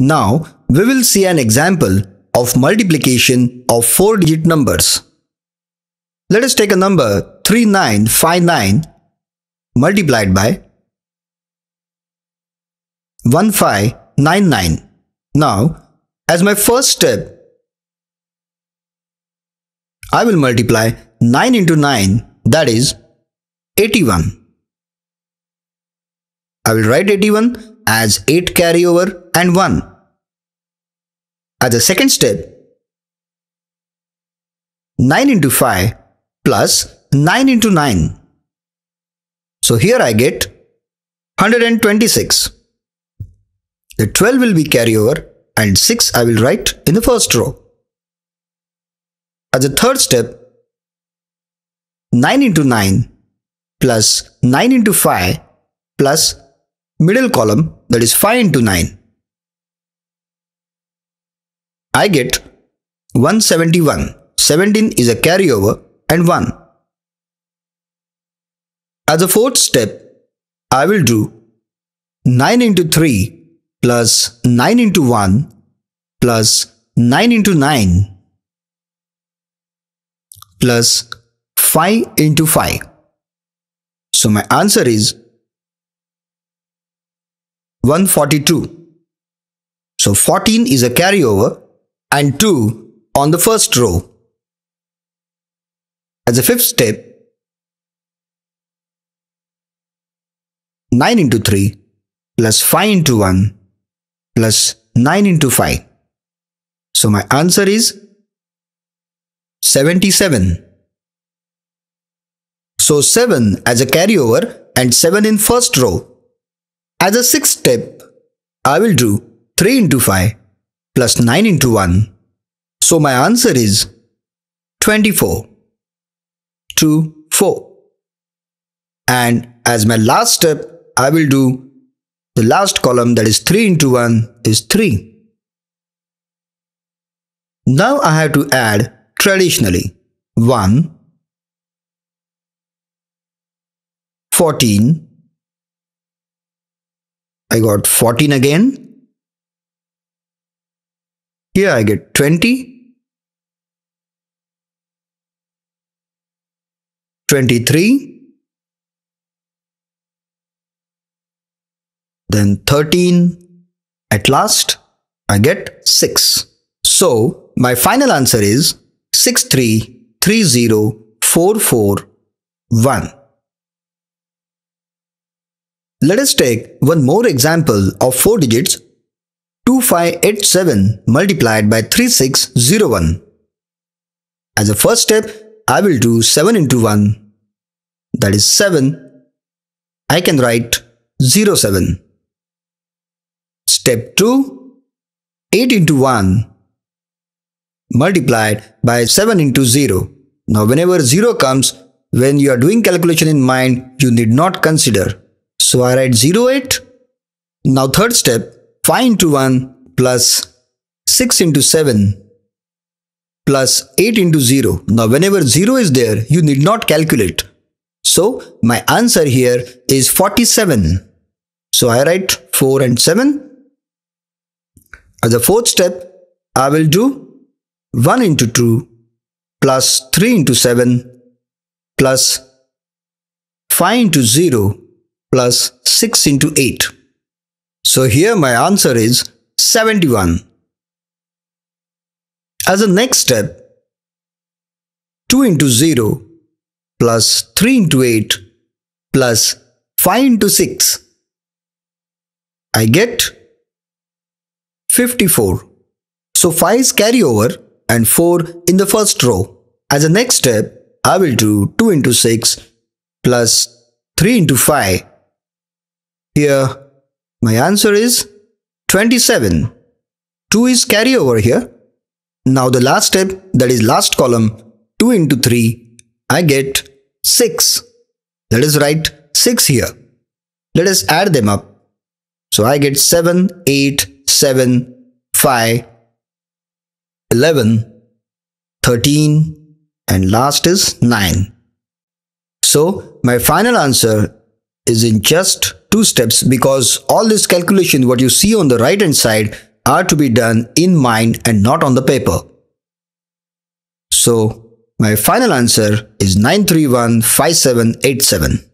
Now we will see an example of multiplication of 4 digit numbers. Let us take a number 3959 multiplied by 1599. Now as my first step I will multiply 9 into 9 that is 81. I will write 81 as 8 carryover and 1. As a second step, 9 into 5 plus 9 into 9. So here I get 126. The 12 will be carryover and 6 I will write in the first row. As a third step, 9 into 9 plus 9 into 5 plus middle column that is 5 into 9. I get 171. 17 is a carryover and 1. As a fourth step, I will do 9 into 3 plus 9 into 1 plus 9 into 9 plus 5 into 5. So my answer is 142. So 14 is a carryover and 2 on the first row. As a fifth step, 9 into 3 plus 5 into 1 plus 9 into 5. So my answer is 77. So 7 as a carryover and 7 in first row. As a sixth step, I will do 3 into 5 plus 9 into 1. So my answer is 24. 2, 4. And as my last step, I will do the last column that is 3 into 1 is 3. Now I have to add traditionally 1, 14, I got 14 again. Here I get 20, 23, then 13. At last, I get 6. So, my final answer is 6330441. Let us take one more example of 4 digits 2587 multiplied by 3601. As a first step, I will do 7 into 1 that is 7. I can write 07. Step 2 8 into 1 multiplied by 7 into 0. Now whenever 0 comes, when you are doing calculation in mind, you need not consider. So I write 0, 8. Now third step, 5 into 1 plus 6 into 7 plus 8 into 0. Now whenever 0 is there, you need not calculate. So my answer here is 47. So I write 4 and 7. As a fourth step, I will do 1 into 2 plus 3 into 7 plus 5 into 0 plus 6 into 8. So here my answer is 71. As a next step, 2 into 0 plus 3 into 8 plus 5 into 6. I get 54. So 5 is carryover and 4 in the first row. As a next step, I will do 2 into 6 plus 3 into 5 here, my answer is 27. 2 is carryover here. Now the last step, that is last column, 2 into 3, I get 6. Let us write 6 here. Let us add them up. So I get 7, 8, 7, 5, 11, 13 and last is 9. So my final answer is in just two steps because all this calculation what you see on the right hand side are to be done in mind and not on the paper. So, my final answer is 9315787.